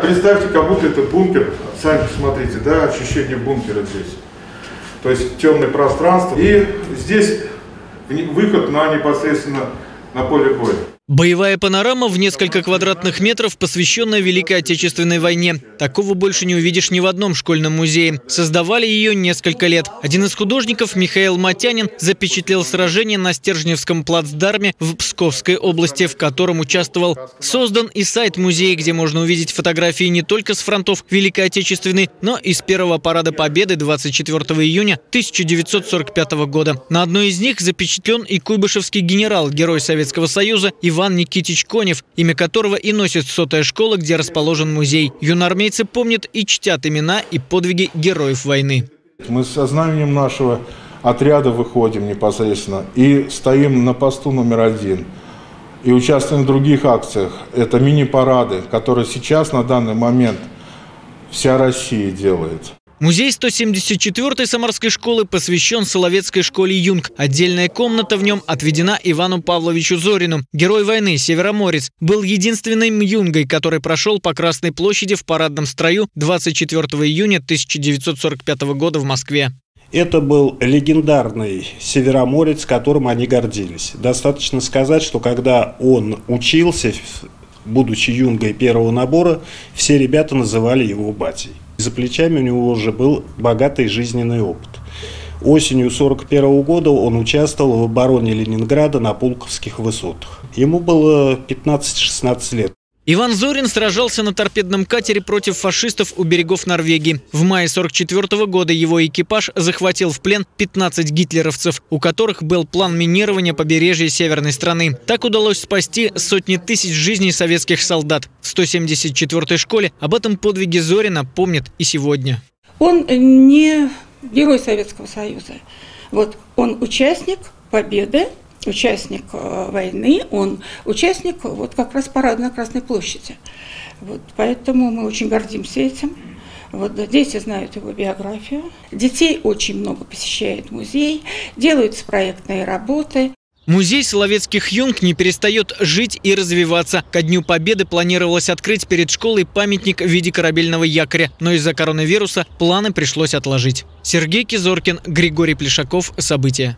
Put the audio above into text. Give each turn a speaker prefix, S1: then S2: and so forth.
S1: Представьте, как будто это бункер. Сами посмотрите, да, ощущение бункера здесь. То есть темное пространство. И здесь выход на непосредственно на поле боя.
S2: Боевая панорама в несколько квадратных метров, посвященная Великой Отечественной войне. Такого больше не увидишь ни в одном школьном музее. Создавали ее несколько лет. Один из художников, Михаил Матянин, запечатлел сражение на Стержневском плацдарме в Псковской области, в котором участвовал. Создан и сайт музея, где можно увидеть фотографии не только с фронтов Великой Отечественной, но и с первого парада Победы 24 июня 1945 года. На одной из них запечатлен и куйбышевский генерал, герой Советского Союза и Иван Никитич Конев, имя которого и носит сотая школа, где расположен музей. Юноармейцы помнят и чтят имена и подвиги героев войны.
S1: Мы с сознанием нашего отряда выходим непосредственно и стоим на посту номер один. И участвуем в других акциях. Это мини-парады, которые сейчас на данный момент вся Россия делает.
S2: Музей 174-й Самарской школы посвящен Соловецкой школе Юнг. Отдельная комната в нем отведена Ивану Павловичу Зорину. Герой войны, Североморец, был единственным юнгой, который прошел по Красной площади в парадном строю 24 июня 1945 года в Москве.
S3: Это был легендарный североморец, которым они гордились. Достаточно сказать, что когда он учился, будучи юнгой первого набора, все ребята называли его батей. За плечами у него уже был богатый жизненный опыт. Осенью 1941 года он участвовал в обороне Ленинграда на Пулковских высотах. Ему было 15-16 лет.
S2: Иван Зорин сражался на торпедном катере против фашистов у берегов Норвегии. В мае 1944 года его экипаж захватил в плен 15 гитлеровцев, у которых был план минирования побережья северной страны. Так удалось спасти сотни тысяч жизней советских солдат. В 174-й школе об этом подвиге Зорина помнят и сегодня.
S4: Он не герой Советского Союза. Вот он участник победы участник э, войны, он участник вот как раз парада на Красной площади. Вот, поэтому мы очень гордимся этим. Вот, дети знают его биографию. Детей очень много посещает музей, делаются проектные работы.
S2: Музей Соловецких юнг не перестает жить и развиваться. Ко Дню Победы планировалось открыть перед школой памятник в виде корабельного якоря, но из-за коронавируса планы пришлось отложить. Сергей Кизоркин, Григорий Плешаков. События.